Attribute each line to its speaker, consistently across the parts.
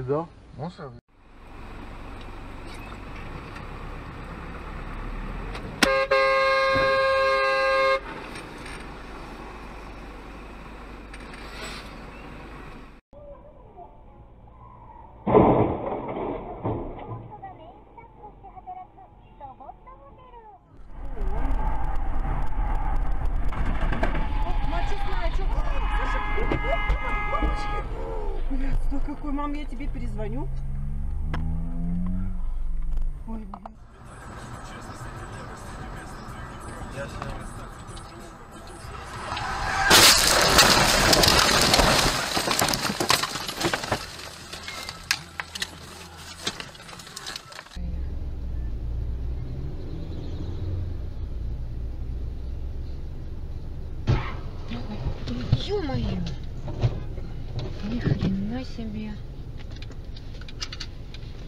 Speaker 1: Нихуя себе, да?
Speaker 2: Я перезвоню. Ой, блядь.
Speaker 3: Ё-моё! Ни хрена себе.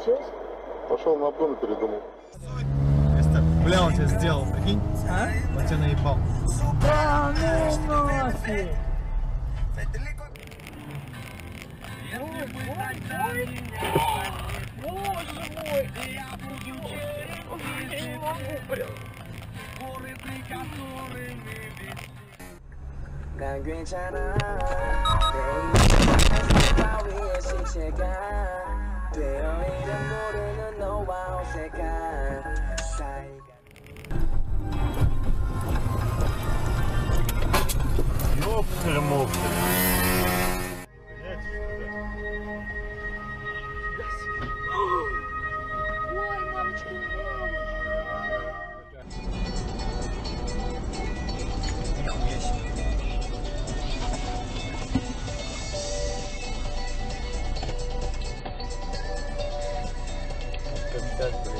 Speaker 4: сейчас? Пошел на обгон и передумал.
Speaker 5: Бля, он тебя сделал, прикинь?
Speaker 2: А?
Speaker 5: Он тебя наебал.
Speaker 2: Да, ну нафиг!
Speaker 6: Боже мой! Я буду не могу, блин! Горы, при которыми Как вечера, ты не можешь, что повесить себя. 되어 있는 모르는 너와 어색한 Because